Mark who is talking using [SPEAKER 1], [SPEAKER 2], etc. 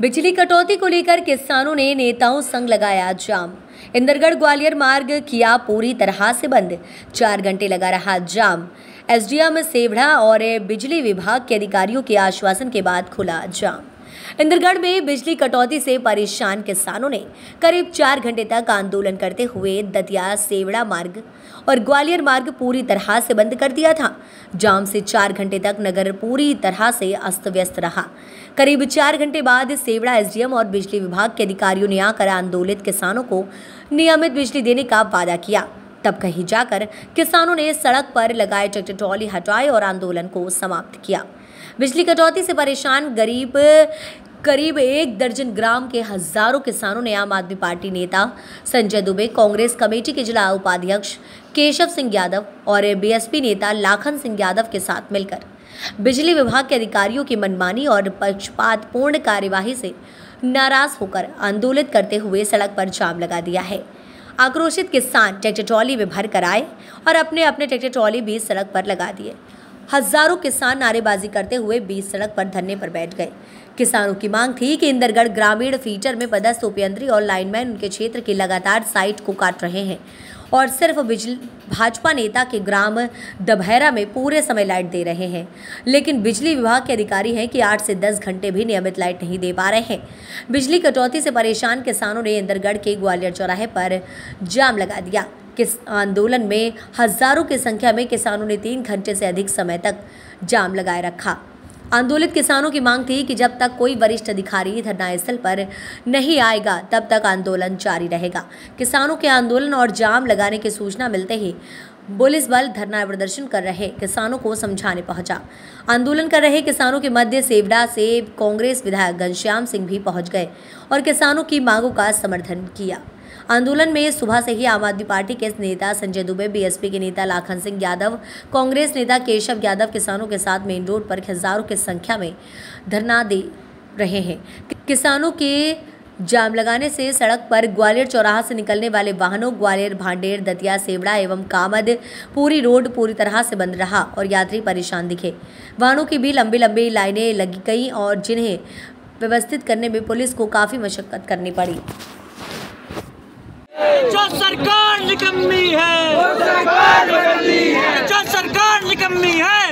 [SPEAKER 1] बिजली कटौती को लेकर किसानों ने नेताओं संग लगाया जाम। इंदरगढ़ ग्वालियर मार्ग किया पूरी तरह से बंद। चार घंटे लगा रहा जाम। एसडीएम सेवड़ा और बिजली विभाग के अधिकारियों के आश्वासन के बाद खुला जाम। इंदरगढ़ में बिजली कटौती से परेशान किसानों ने करीब चार घंटे तक आंदोलन करते हुए दतिया सेवड़ा मार्ग और ग्वालियर मार्ग पूरी तरह से बंद कर दिया था। जाम से चार घंटे तक नगर पूरी तरह से अस्त व्यस्त रहा। करीब चार घंटे बाद सेवड़ा एसडीएम और बिजली विभाग के अधिकारियों ने आकर आंदोलित किसानों को नियमित बिजली देने का वादा किया। तब कहीं जाकर किसानों ने सड़क पर लगाए ट्रैक्टर ट्रॉली हटाए और आंदोलन को समाप्त किया। बिजली कटौती से परेशान गरीब, करीब एक दर्जन ग्राम के हज़ारों किसानों ने आम आदमी पार्टी नेता संजय दुबे, कांग्रेस कमेटी के जिला उपाध्यक्ष केशव सिंह यादव और बीएसपी नेता लाखन सिंह यादव के साथ मिलकर बिजली विभाग के अधिकारियों की मनमानी और पक्षपातपूर्ण कार्यवाही से नाराज़ होकर आंदोलित करते हुए सड़क पर जाम लगा दिया है। आक्रोशित किसान ट्रैक्टर ट्रॉली में भर कर आए और अपने अपने ट्रैक्टर ट्रॉली भी सड़क पर लगा दिए। हज़ारों किसान नारेबाजी करते हुए बीच सड़क पर धरने पर बैठ गए। किसानों की मांग थी कि इंदरगढ़ ग्रामीण फीचर में पदस्थ उपयंत्री और लाइनमैन उनके क्षेत्र की लगातार साइट को काट रहे हैं और सिर्फ़ बिजली, भाजपा नेता के ग्राम दभैरा में पूरे समय लाइट दे रहे हैं। लेकिन बिजली विभाग के अधिकारी हैं कि आठ से दस घंटे भी नियमित लाइट नहीं दे पा रहे हैं। बिजली कटौती से परेशान किसानों ने इंदरगढ़ के ग्वालियर चौराहे पर जाम लगा दिया। किस आंदोलन में हज़ारों की संख्या में किसानों ने तीन घंटे से अधिक समय तक जाम लगाए रखा। आंदोलित किसानों की मांग थी कि जब तक कोई वरिष्ठ अधिकारी धरनास्थल पर नहीं आएगा, तब तक आंदोलन जारी रहेगा। किसानों के आंदोलन और जाम लगाने की सूचना मिलते ही पुलिस बल धरना प्रदर्शन कर रहे किसानों को समझाने पहुँचा। आंदोलन कर रहे किसानों के मध्य सेवडा से कांग्रेस विधायक घनश्याम सिंह भी पहुँच गए और किसानों की मांगों का समर्थन किया। आंदोलन में सुबह से ही आम आदमी पार्टी के नेता संजय दुबे, बीएसपी के नेता लाखन सिंह यादव, कांग्रेस नेता केशव यादव किसानों के साथ मेन रोड पर हज़ारों की संख्या में धरना दे रहे हैं। किसानों के जाम लगाने से सड़क पर ग्वालियर चौराहा से निकलने वाले वाहनों, ग्वालियर, भांडेर, दतिया, सेवड़ा एवं कामद पूरी रोड पूरी तरह से बंद रहा और यात्री परेशान दिखे। वाहनों की भी लंबी लंबी लाइनें लगी गई और जिन्हें व्यवस्थित करने में पुलिस को काफ़ी मशक्कत करनी पड़ी।
[SPEAKER 2] सरकार निकम्मी है। जो सरकार निकम्मी
[SPEAKER 3] है